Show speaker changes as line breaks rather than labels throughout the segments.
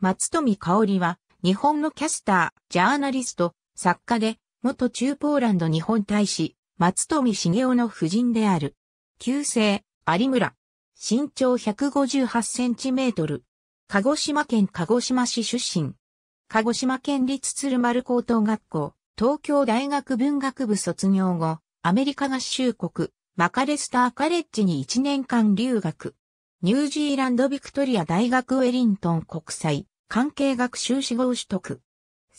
松富香織は、日本のキャスター、ジャーナリスト、作家で、元中ポーランド日本大使、松富茂雄の夫人である。旧姓、有村。身長158センチメートル。鹿児島県鹿児島市出身。鹿児島県立鶴丸高等学校、東京大学文学部卒業後、アメリカ合衆国、マカレスターカレッジに1年間留学。ニュージーランドビクトリア大学ウェリントン国際関係学修士号取得。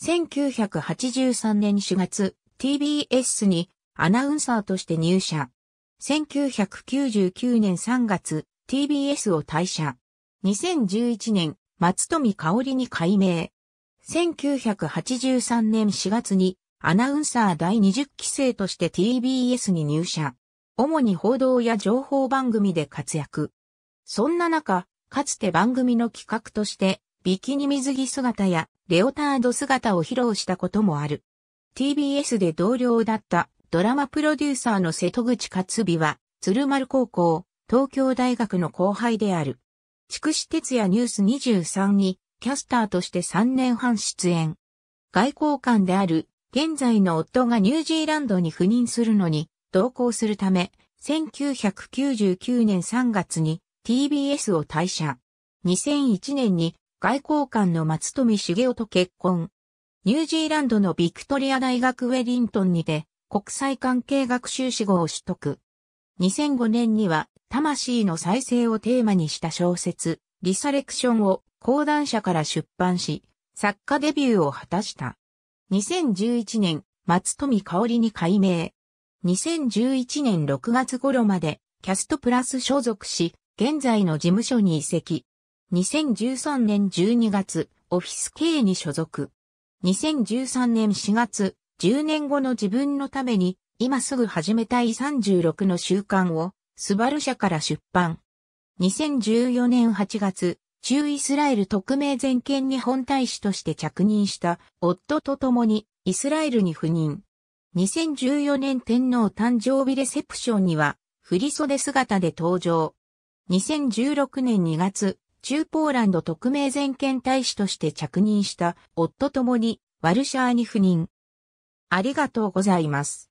1983年4月、TBS にアナウンサーとして入社。1999年3月、TBS を退社。2011年、松富香織に改名。1983年4月にアナウンサー第20期生として TBS に入社。主に報道や情報番組で活躍。そんな中、かつて番組の企画として、ビキニ水着姿やレオタード姿を披露したこともある。TBS で同僚だったドラマプロデューサーの瀬戸口克美は、鶴丸高校、東京大学の後輩である。筑紫哲也ニュース23に、キャスターとして3年半出演。外交官である、現在の夫がニュージーランドに赴任するのに、同行するため、1999年3月に TBS を退社。2001年に外交官の松富茂雄と結婚。ニュージーランドのビクトリア大学ウェリントンにて国際関係学習士号を取得。2005年には魂の再生をテーマにした小説リサレクションを講談社から出版し作家デビューを果たした。2011年松富香織に改名。2011年6月頃までキャストプラス所属し、現在の事務所に移籍。2013年12月、オフィス経営に所属。2013年4月、10年後の自分のために、今すぐ始めたい36の習慣を、スバル社から出版。2014年8月、中イスラエル特命全権日本大使として着任した夫と共にイスラエルに赴任。2014年天皇誕生日レセプションには、振袖姿で登場。2016年2月、中ポーランド特命全権大使として着任した夫ともにワルシャーに赴任。ありがとうございます。